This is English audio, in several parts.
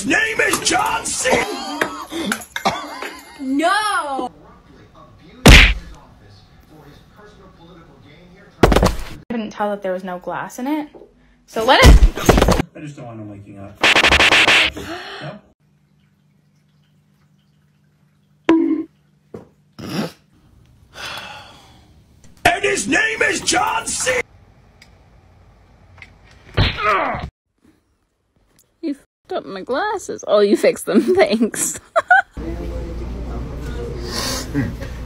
his name is John C. No! I couldn't tell that there was no glass in it. So let it. I just don't want him waking up. No? And his name is John C. You f***ed up my glasses. Oh, you fixed them. Thanks.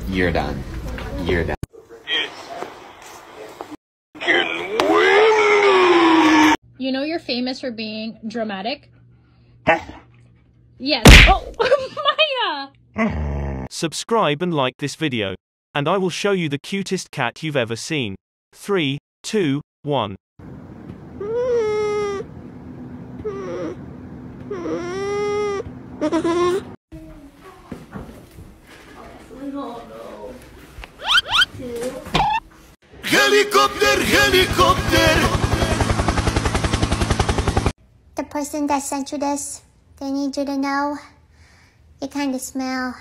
You're done. You're done. You know you're famous for being dramatic? yes. Oh, Maya! Subscribe and like this video. And I will show you the cutest cat you've ever seen. 3, 2, 1. Helicopter, helicopter. The person that sent you this, they need you to know you kind of smell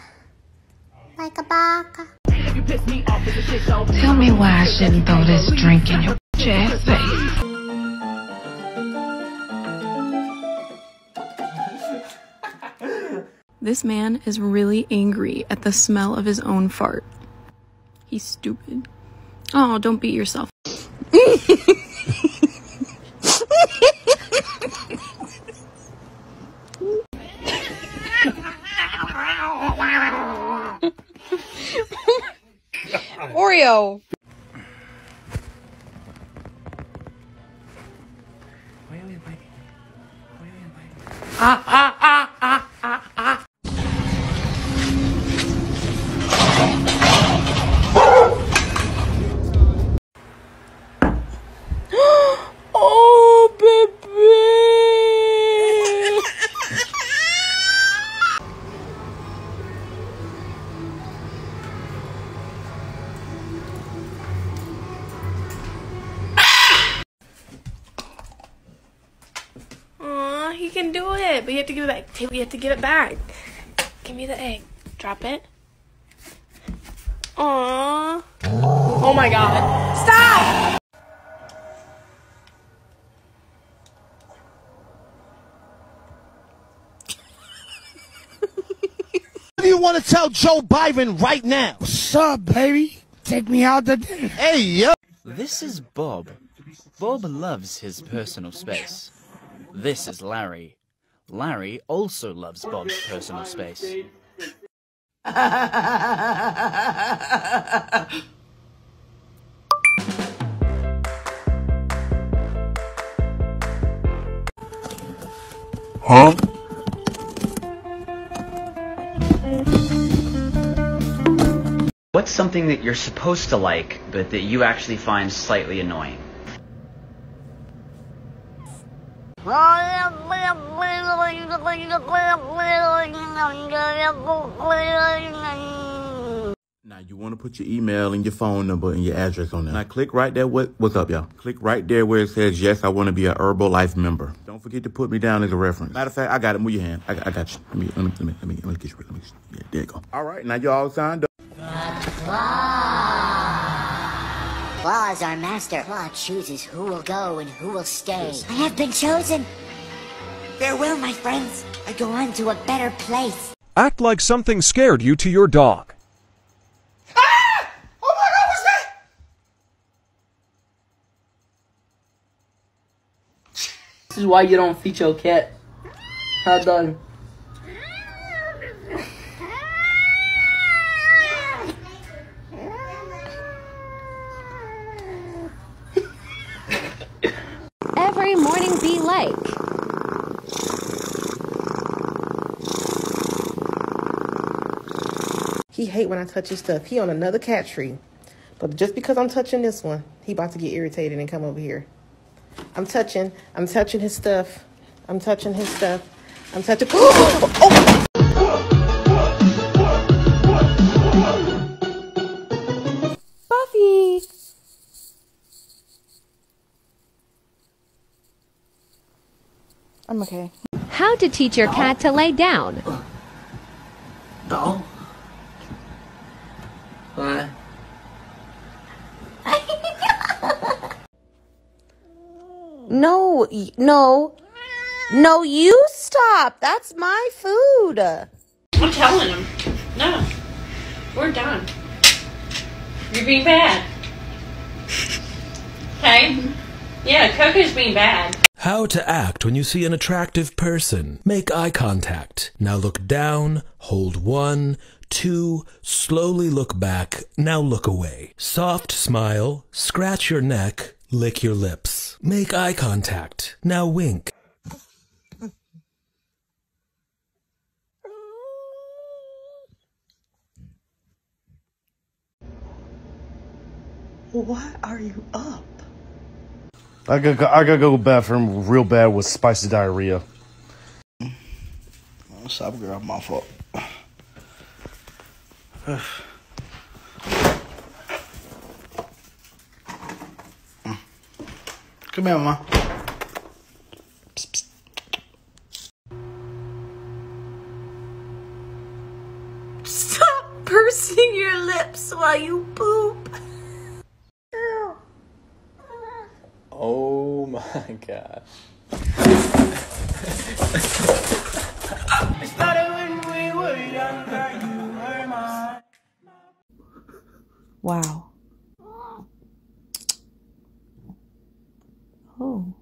like a baka. Tell me why I shouldn't throw this drink in your ass face. This man is really angry at the smell of his own fart. He's stupid. Oh, don't beat yourself. Oreo. oh, to give it back. Give me the egg. Drop it. Aw. Oh my god. Stop! What do you want to tell Joe Biden right now? What's up, baby? Take me out to dinner. Hey, yo. This is Bob. Bob loves his personal space. This is Larry. Larry also loves Bob's personal space. Huh? What's something that you're supposed to like, but that you actually find slightly annoying? Now you want to put your email and your phone number and your address on there. Now click right there. What, what's up, y'all? Click right there where it says yes. I want to be a Herbalife member. Don't forget to put me down as a reference. Matter of fact, I got it. Move your hand. I, I got you. Let me let me let me let me, let me get you. Let me, yeah, there you go. All right, now you all signed up. Claw is our master. Claw chooses who will go and who will stay. I have been chosen. Farewell, my friends. I go on to a better place. Act like something scared you to your dog. Ah! Oh my god, what's that? This is why you don't feed your cat. How done? Every morning be like. He hate when I touch his stuff. He on another cat tree. But just because I'm touching this one, he about to get irritated and come over here. I'm touching. I'm touching his stuff. I'm touching his stuff. I'm touching. Oh! Buffy! I'm okay. How to teach your cat to lay down. No. What? No, no. No, you stop. That's my food. I'm telling him. No. We're done. You're being bad. Okay? Yeah, Coco's being bad. How to act when you see an attractive person. Make eye contact. Now look down, hold one, two, slowly look back, now look away. Soft smile, scratch your neck, lick your lips. Make eye contact. Now wink. Why are you up? I gotta go, I gotta go to the bathroom real bad with spicy diarrhea. What's up, girl? My fault. Come here, mama. Stop pursing your lips while you poop. Oh my gosh. Wow. Oh.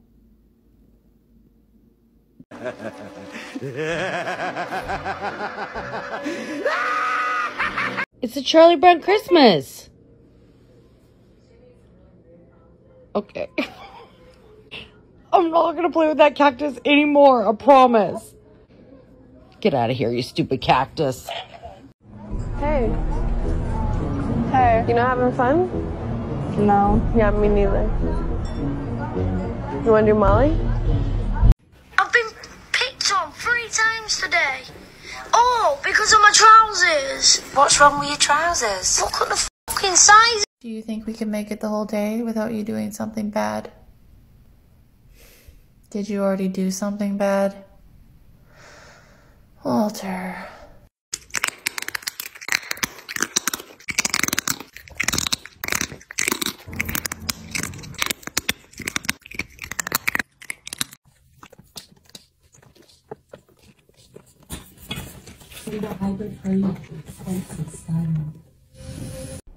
It's a Charlie Brown Christmas. Okay. I'm not gonna play with that cactus anymore, I promise. Get out of here, you stupid cactus. Hey. Hey. You not having fun? No. Yeah, me neither. You wanna do Molly? I've been picked on three times today. Oh, because of my trousers. What's wrong with your trousers? Look at the fucking size. Do you think we can make it the whole day without you doing something bad? Did you already do something bad? Walter.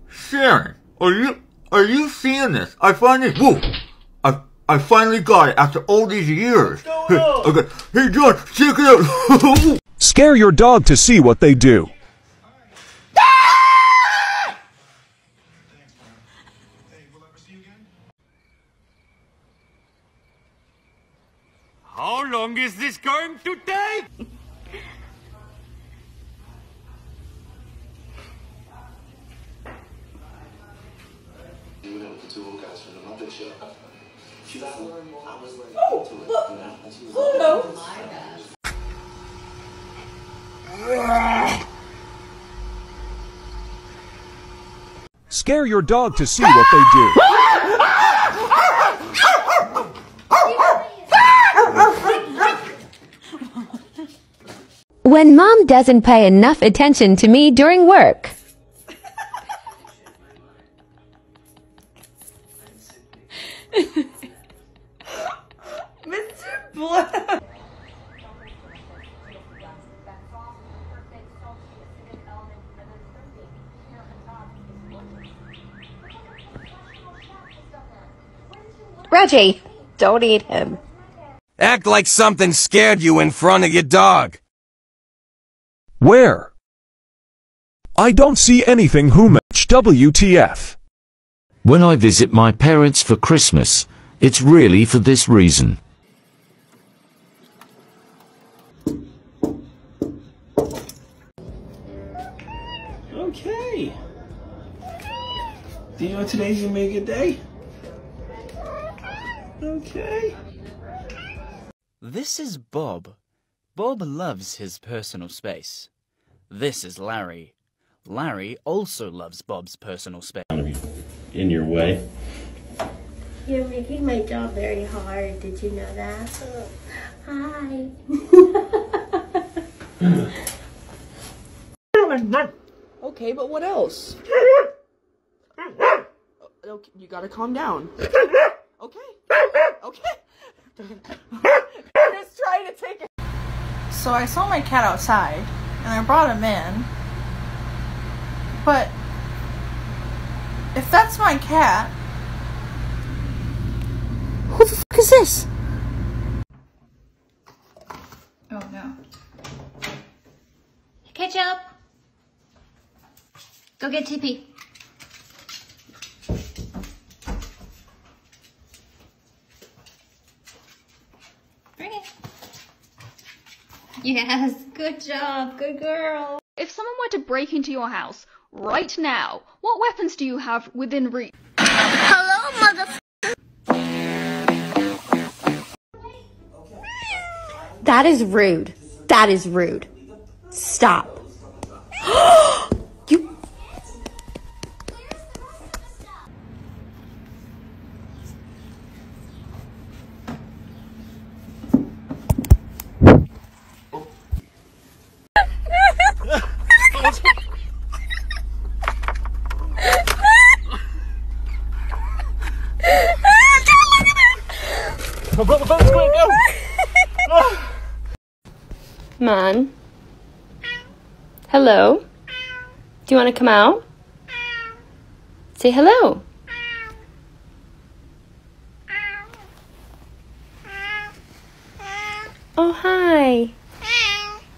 Sharon, are you are you seeing this? I finally whoa, I I finally got it after all these years. Hey, okay, hey John, check it out. Scare your dog to see what they do. How long is this going to take? Scare your dog to see what they do. When mom doesn't pay enough attention to me during work. Reggie, don't eat him. Act like something scared you in front of your dog. Where? I don't see anything who match WTF. When I visit my parents for Christmas, it's really for this reason. Okay. Do you know today's gonna be a good day? Okay. This is Bob. Bob loves his personal space. This is Larry. Larry also loves Bob's personal space. in your way. You're making my job very hard. Did you know that? Hi. Okay, but what else? Okay, you gotta calm down. Okay. Okay. Just trying to take it. So I saw my cat outside, and I brought him in. But if that's my cat, Who the fuck is this? oh no. Ketchup. Go get Tippy. Yes, good job, good girl. If someone were to break into your house right now, what weapons do you have within reach? Hello, mother. That is rude. That is rude. Stop. Man. Hello. Do you want to come out? Say hello. Oh, hi.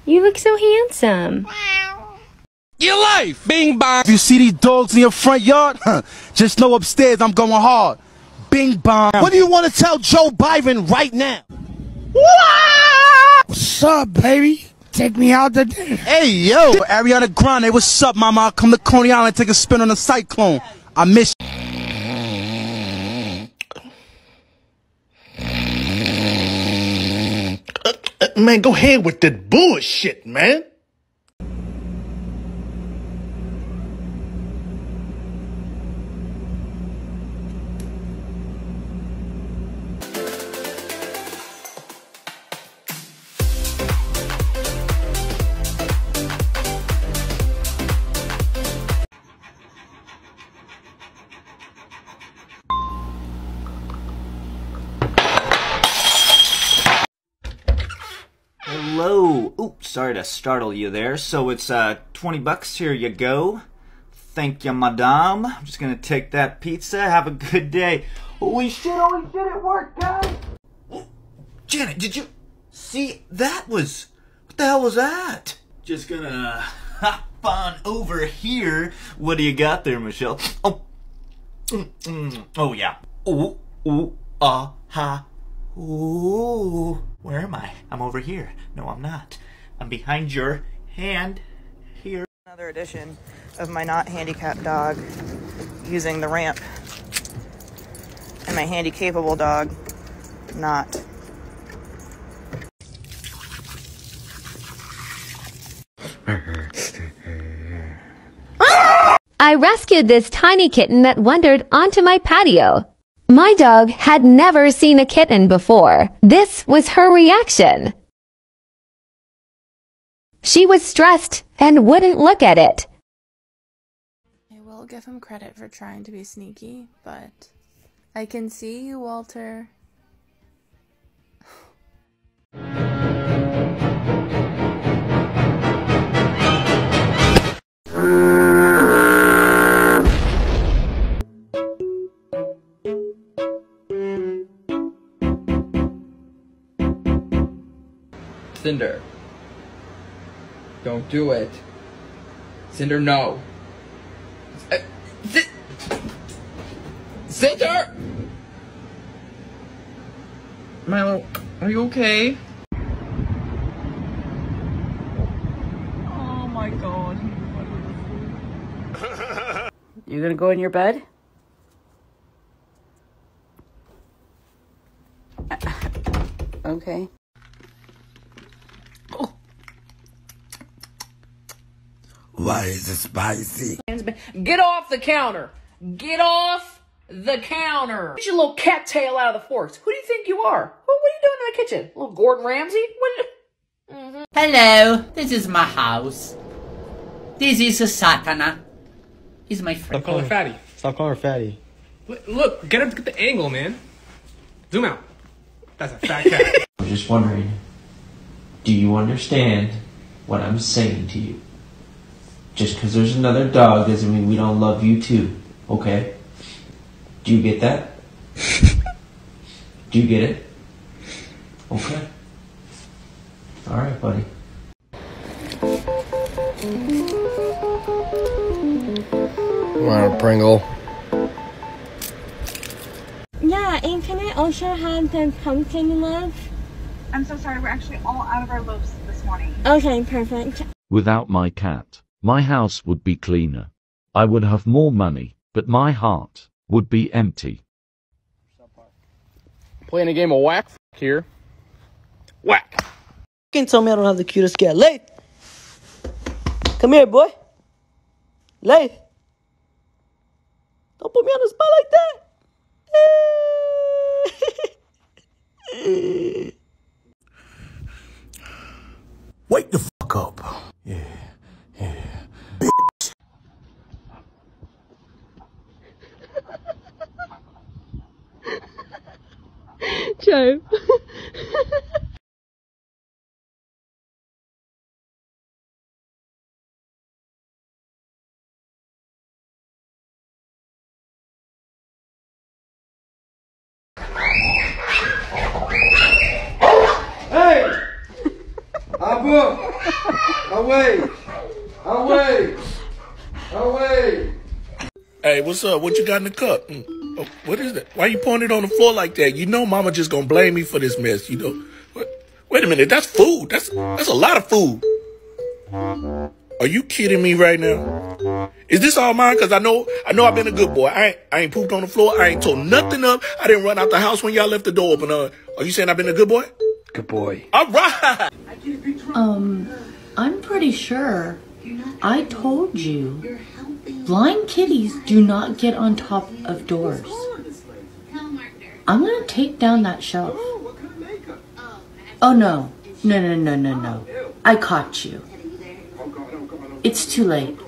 You look so handsome. Your life! Bing bong! If you see these dogs in your front yard, huh, just know upstairs I'm going hard. Bing bong. What do you want to tell Joe Biden right now? What's up, baby? Take me out to dinner. Hey, yo! Ariana Grande, what's up, mama? I'll come to Coney Island take a spin on the cyclone. I miss you. Uh, uh, man, go ahead with that bullshit, man. Sorry to startle you there. So it's uh 20 bucks. Here you go. Thank you, madame. I'm just gonna take that pizza. Have a good day. Holy shit, holy shit, it worked, guys! Janet, did you see that was what the hell was that? Just gonna hop on over here. What do you got there, Michelle? Oh, Mm, mm. oh yeah. Ooh, ooh, ah, ha. Ooh, where am I? I'm over here. No, I'm not. I'm behind your hand here. Another edition of my not handicapped dog using the ramp. And my handy capable dog not. I rescued this tiny kitten that wandered onto my patio. My dog had never seen a kitten before. This was her reaction. She was stressed and wouldn't look at it. I will give him credit for trying to be sneaky, but I can see you, Walter. Cinder. Don't do it. Cinder, no. Uh, Ci- Cinder! Milo, are you okay? Oh my god. You gonna go in your bed? Okay. Why is it spicy? Get off the counter! Get off the counter. Get your little cattail out of the forks. Who do you think you are? What, what are you doing in the kitchen? Little Gordon Ramsay? What? Mm-hmm. Hello, this is my house. This is a Satana. He's my friend. Stop calling her fatty. Stop calling her fatty. Look, look, get him to get the angle, man. Zoom out. That's a fat cat. I'm just wondering, do you understand what I'm saying to you? Just because there's another dog doesn't mean we don't love you too, okay? Do you get that? do you get it? Okay. Alright, buddy. Want a Pringle? Yeah, and can I also have the pumpkin loaf? I'm so sorry, we're actually all out of our loaves this morning. Okay, perfect. Without my cat, my house would be cleaner. I would have more money, but my heart would be empty. Playing a game of whack here. Whack. Can't tell me I don't have the cutest cat. Lay. Come here, boy. Lay. Don't put me on the spot like that. Wake the fuck up. Yeah, yeah. Joe. Hey! Abu! Away! Away! Away! Hey, what's up? What you got in the cup? Mm. Oh, what is that? Why you pouring it on the floor like that? You know mama just gonna blame me for this mess, you know. What? Wait a minute, that's food. That's that's a lot of food. Are you kidding me right now? Is this all mine? Cause I know I know I've been a good boy. I ain't, I ain't pooped on the floor. I ain't told nothing up. I didn't run out the house when y'all left the door open. Uh, are you saying I've been a good boy? Good boy. All right. Um, I'm pretty sure I told you blind kitties do not get on top of doors. I'm gonna take down that shelf. Oh no, no, no, no, no, no. I caught you. It's too late.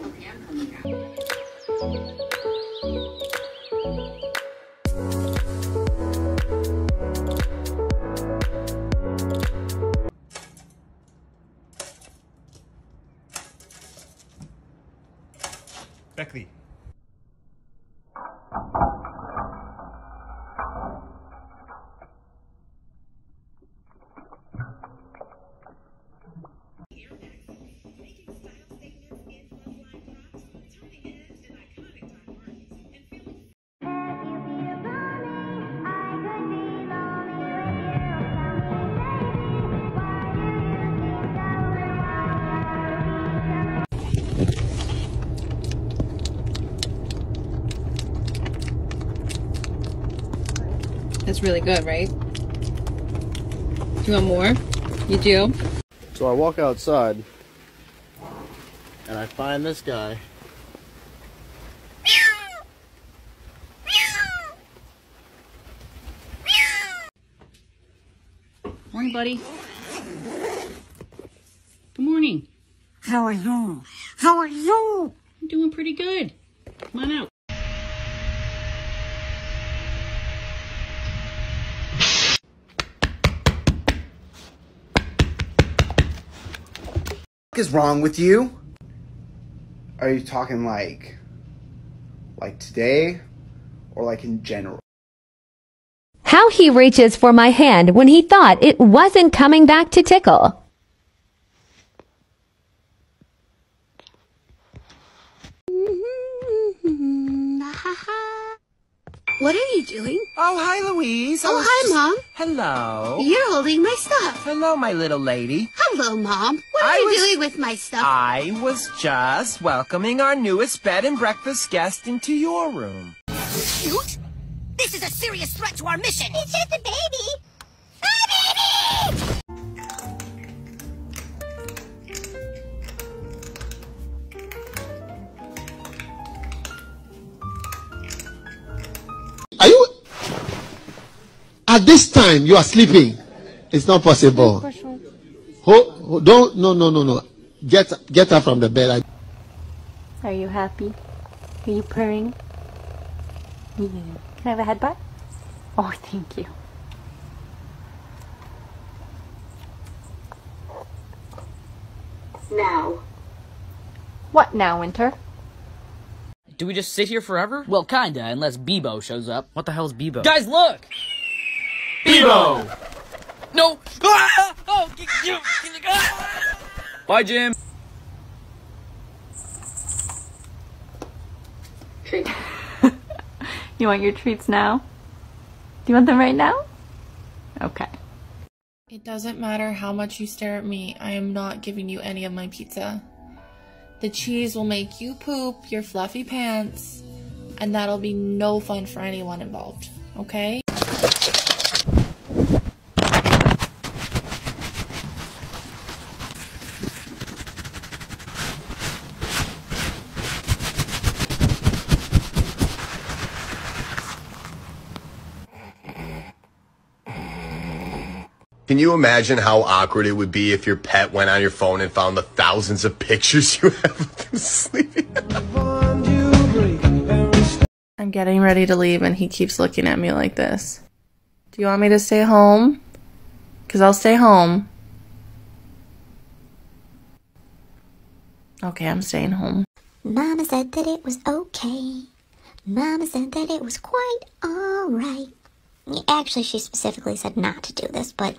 Beckley. It's really good, right? You want more? You do? So I walk outside and I find this guy. Morning, buddy. Good morning. How are you? How are you? I'm doing pretty good. Come on out. Is wrong with you? Are you talking like like today or like in general? How he reaches for my hand when he thought it wasn't coming back to tickle. What are you doing? Oh, hi, Louise. I Oh, was hi, just- Mom. Hello. You're holding my stuff. Hello, my little lady. Hello, Mom. What are I you was- doing with my stuff? I was just welcoming our newest bed and breakfast guest into your room. Cute? This is a serious threat to our mission. It's just a baby. A baby! At this time, you are sleeping. It's not possible. Ho, ho- don't, no, no, no, no. Get, get up from the bed. I, Are you happy? Are you purring? Yeah. Can I have a headbutt? Oh, thank you. Now. What now, Winter? Do we just sit here forever? Well, kinda, unless Bebo shows up. What the hell is Bebo? Guys, look! Bebo! No! Ah! Oh, get, get, get, ah! Bye, Jim. Treat. You want your treats now? Do you want them right now? Okay. It doesn't matter how much you stare at me, I am not giving you any of my pizza. The cheese will make you poop your fluffy pants, and that'll be no fun for anyone involved, okay? Can you imagine how awkward it would be if your pet went on your phone and found the thousands of pictures you have of them sleeping? I'm getting ready to leave, and he keeps looking at me like this. Do you want me to stay home? Because I'll stay home. Okay, I'm staying home. Mama said that it was okay. Mama said that it was quite alright. Actually, she specifically said not to do this, but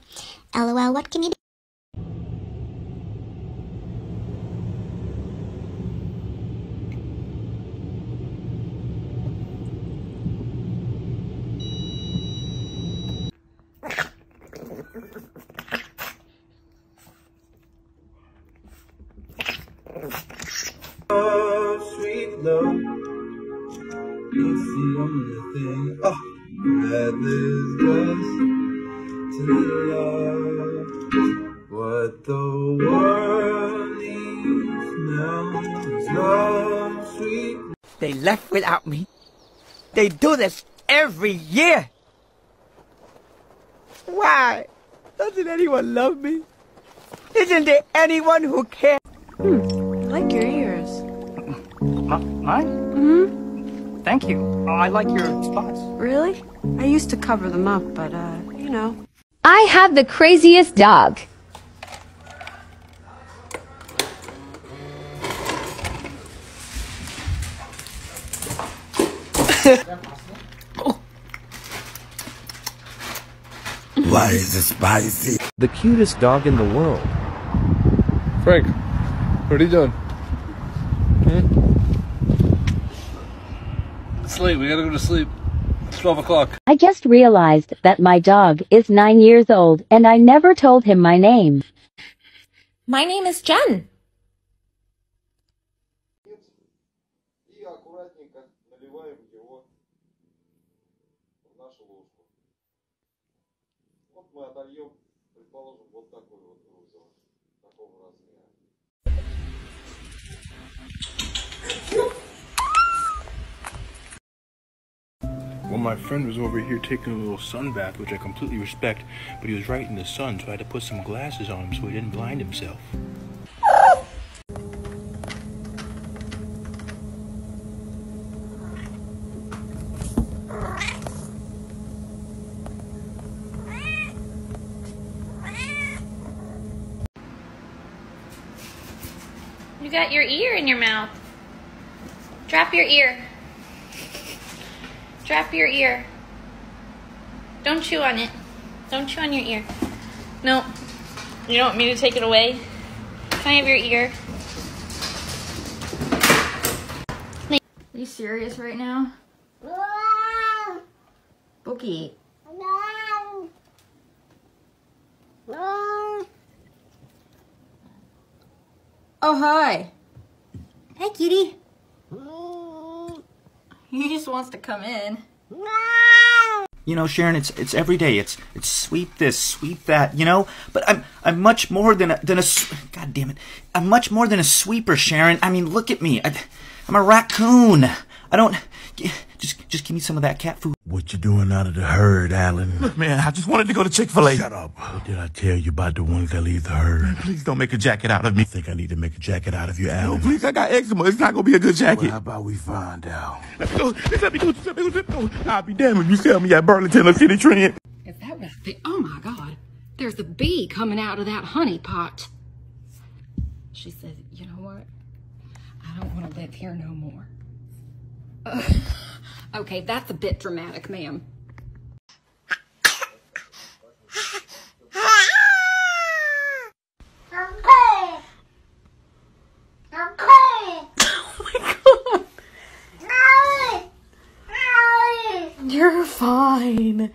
lol, what can you do? Oh, sweet love. It's the only thing oh, that leads us to love. What the world needs now is love, sweet They left without me. They do this every year. Why? Doesn't anyone love me? Isn't there anyone who cares? I like your ears. Mine? Mm-hmm. Thank you. I like your spots. Really? I used to cover them up, but, uh, you know. I have the craziest dog. Why is it spicy? The cutest dog in the world. Frank, what are you doing? Hmm? Sleep. We gotta go to sleep. It's 12 o'clock. I just realized that my dog is nine years old and I never told him my name. My name is Jen. Well, my friend was over here taking a little sun bath, which I completely respect, but he was right in the sun, so I had to put some glasses on him so he didn't blind himself. You got your ear in your mouth. Drop your ear. Drop your ear. Don't chew on it. Don't chew on your ear. No. You don't want me to take it away? Can I have your ear? Are you serious right now? Bookie. Oh, hi. Hey, kitty. He just wants to come in. You know, Sharon, it's it's every day. It's it's sweep this, sweep that. You know, but I'm I'm much more than a than a. God damn it! I'm much more than a sweeper, Sharon. I mean, look at me. I, I'm a raccoon. I don't. Just just give me some of that cat food. What you doing out of the herd, Alan? Look, man, I just wanted to go to Chick-fil-A. Shut up. What did I tell you about the ones that leave the herd? Please don't make a jacket out of me. I think I need to make a jacket out of you, Alan. No, please, I got eczema. It's not gonna be a good jacket. Well, how about we find out? Let me go. Let me go. Let me go. Let me go. I'll be damned if you sell me at Burlington or Citi Trend. Is that what I think? Oh my God. There's a bee coming out of that honey pot. She said, you know what? I don't want to live here no more. Ugh. okay, that's a bit dramatic, ma'am. You're fine.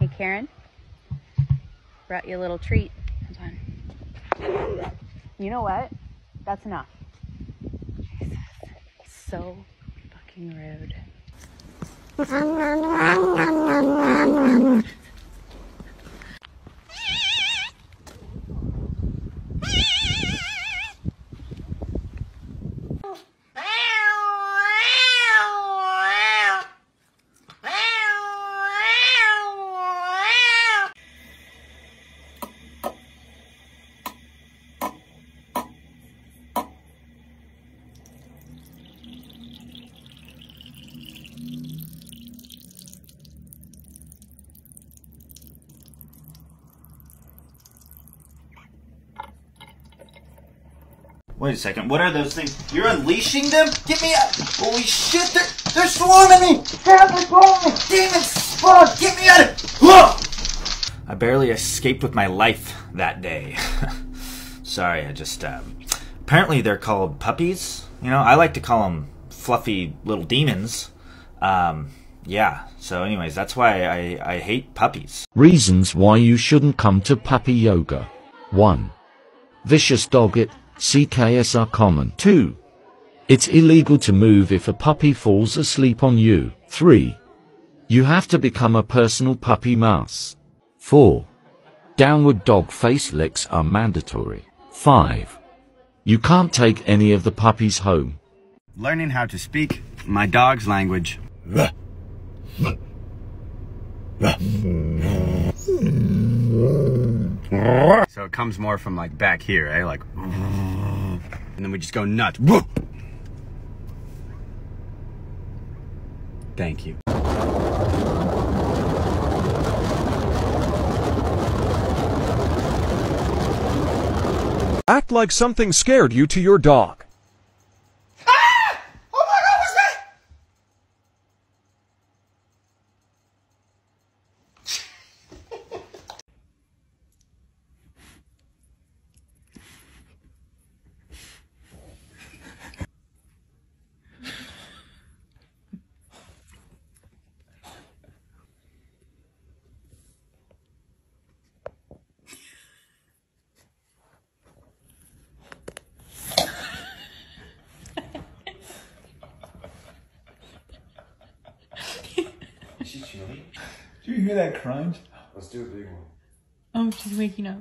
Hey, Karen. Brought you a little treat. Hold on. You know what? That's enough. Jesus. So fucking rude. Wait a second. What are those things? You're unleashing them? Get me out! Holy shit! They're they're swarming me! Help me! Swarming me! Demons! Spawn! Get me out of! Whoa! I barely escaped with my life that day. Sorry, I just um, apparently they're called puppies. You know, I like to call them fluffy little demons. Um, yeah. So, anyways, that's why I I hate puppies. Reasons why you shouldn't come to puppy yoga. 1. Vicious dog it, CKS are common. 2. It's illegal to move if a puppy falls asleep on you. 3. You have to become a personal puppy mouse. 4. Downward dog face licks are mandatory. 5. You can't take any of the puppies home. Learning how to speak my dog's language. So it comes more from like back here, eh? Like, and then we just go nuts. Thank you. Act like something scared you to your dog. You hear that crunch? Let's do a big one. Oh, she's waking up.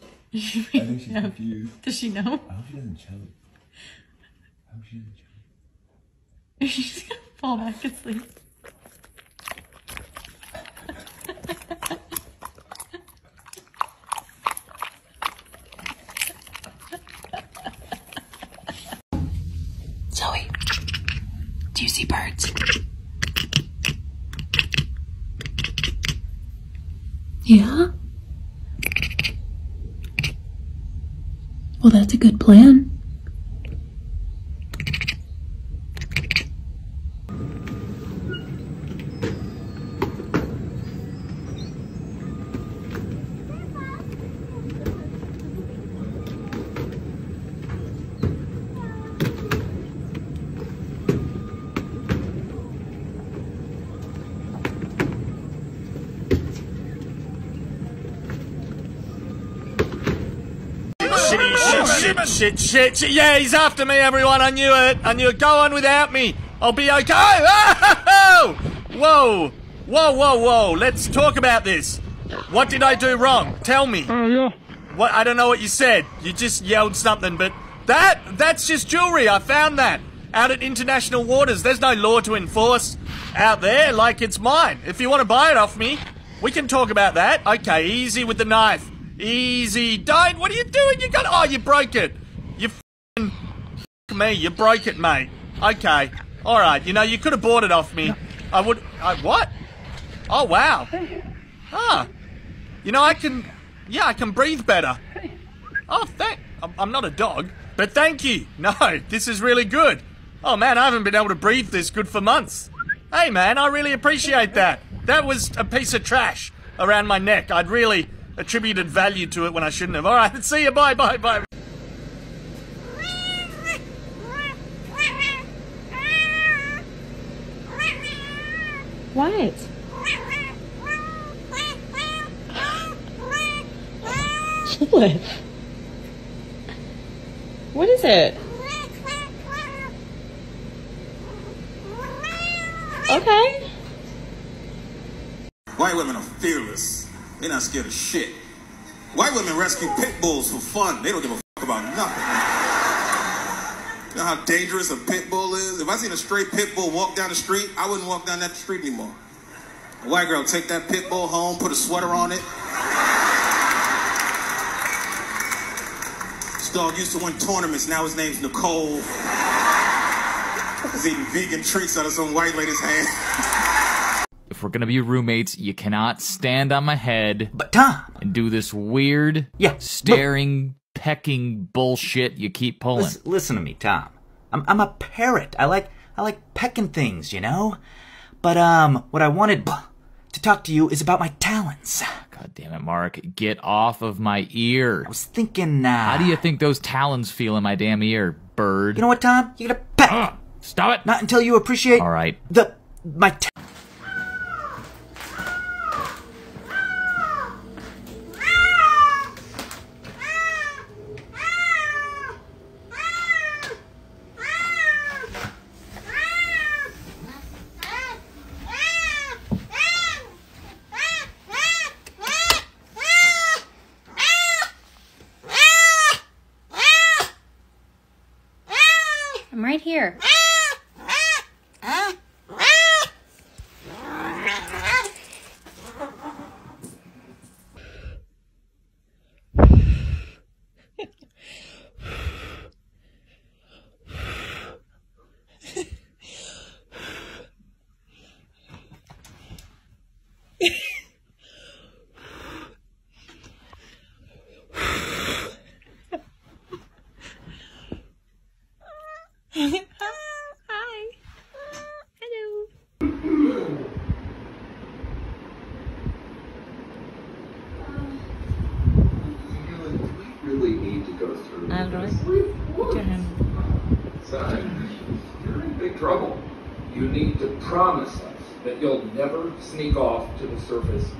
Is she I think waking she's up? confused. Does she know? I hope she doesn't choke. I hope she doesn't choke. She's gonna fall back asleep. Zoe, do you see birds? Yeah? Well, that's a good plan. Shit, shit, shit, shit, shit. Yeah, he's after me, everyone. I knew it. I knew it. Go on without me. I'll be okay. Oh! Whoa. Whoa, whoa, whoa! Let's talk about this. What did I do wrong? Tell me. Oh yeah. What? I don't know what you said. You just yelled something, but that that's just jewelry. I found that out at international waters. There's no law to enforce out there. Like it's mine. If you want to buy it off me, we can talk about that. Okay, easy with the knife. Easy. Don't. What are you doing? You got. Oh, you broke it. You f***ing me. You broke it, mate. Okay. All right. You know you could have bought it off me. I would. I what? Oh wow. Ah. You know I can. Yeah, I can breathe better. Oh, thank. I'm not a dog, but thank you. No, this is really good. Oh man, I haven't been able to breathe this good for months. Hey man, I really appreciate that. That was a piece of trash around my neck. I'd really attributed value to it when I shouldn't have. All right, see you. Bye, bye, bye. What? What? What is it? Okay. White women are fearless. They're not scared of shit. White women rescue pit bulls for fun. They don't give a fuck about nothing. You know how dangerous a pit bull is? If I seen a stray pit bull walk down the street, I wouldn't walk down that street anymore. A white girl take that pit bull home, put a sweater on it. This dog used to win tournaments. Now his name's Nicole. He's eating vegan treats out of some white lady's hand. If we're gonna be roommates, you cannot stand on my head. But Tom, and do this weird, yeah, staring, pecking bullshit you keep pulling. Listen, listen to me, Tom. I'm I'm a parrot. I like I like pecking things, you know. But um, what I wanted to talk to you is about my talons. God damn it, Mark! Get off of my ear. I was thinking. Uh, How do you think those talons feel in my damn ear, bird? You know what, Tom? You gotta peck. Uh, stop it! Not until you appreciate. All right. The my. Here. Hi. Hello. really need to go through I don't this. Son, you're in big trouble. You need to promise us that you'll never sneak off to the surface